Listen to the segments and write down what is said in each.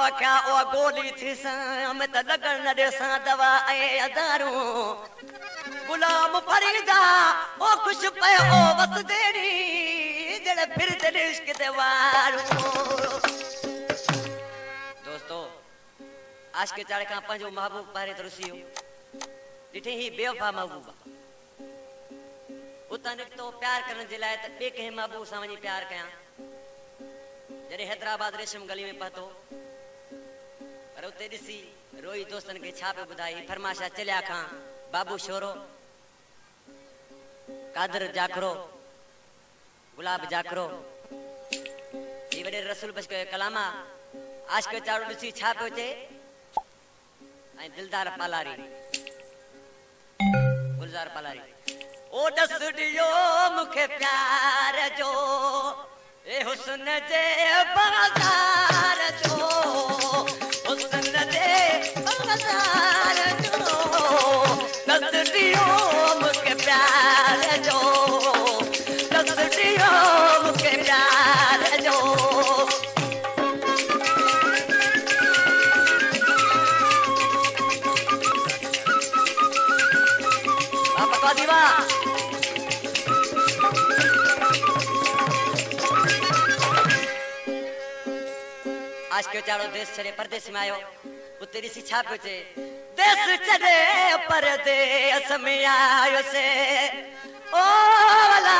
सूर वख्या ओ गोली थी सा में त लगन दे सा दवा ऐ अदारू। गुलाम फरीदा ओ खुश पे ओ बस देरी, जड़े फिर दिल इश्क दे वारू दोस्तों, आज के चाड़ का पंजो महबूब पारे तरसियो ॾिठे ही। बेवफा महबूबा। उतां निकितो प्यार करण जे लाइ त ॿिए कंहिं महबूब सां वञी प्यार कयां। जॾहिं हैदराबाद रेशम गली में पहुतो पर उते ॾिसी रोई दोस्तनि खे छा पियो ॿुधाई फरमाशा चलिया खां। बाबू शोरो, कादर जाकरो, गुलाब जाकरो। ही वॾे रसूल बश कयो कलामा आशिक चाड़ो ॾिसी छा पियो चए ऐं दिलदार पालारी, गुलज़ार पालारी। ओ दस ॾियो मूंखे प्यार जो, ए हुस्न जे बाज़ार। वाह आज के चारो देश छड़े परदेस में आयो। उते ॾिसी छा पियो देश छॾे परदेस में आयो से। ओ भला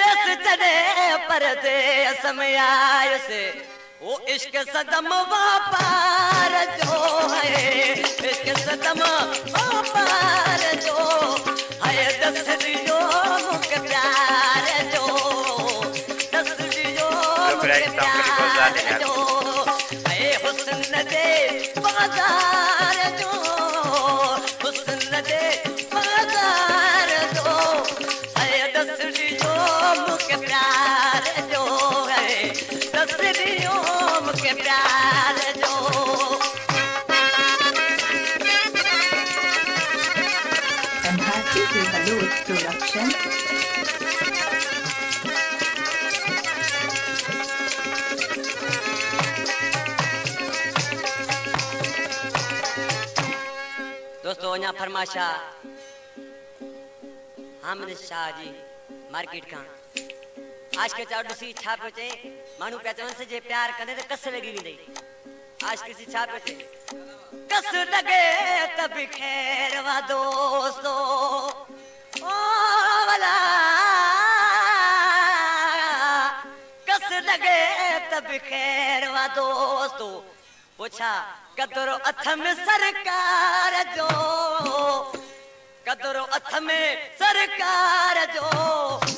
देश छॾे परदेस में आयो से। वो इश्क सदम वापार जो है इश्क सदम वापार जो है दस दियो मुख प्यार जो दस दियो मुख प्यार जो दोस्तों अञा फरमाशा। हामिद शाह जी मार्केट खां आज के चार ॾिसी छा पियो चए माण्हू पिया चवनि जे प्यार कंदे त कस लॻी वेंदई आज किसी पियो चए कस लॻे त बि ख़ैर वा दोस्तो। ओ भला कस लॻे त बि ख़ैर वा दोस्तो। पुछा, कदरो अथ में सरकार जो? कदरो अथ में सरकार जो?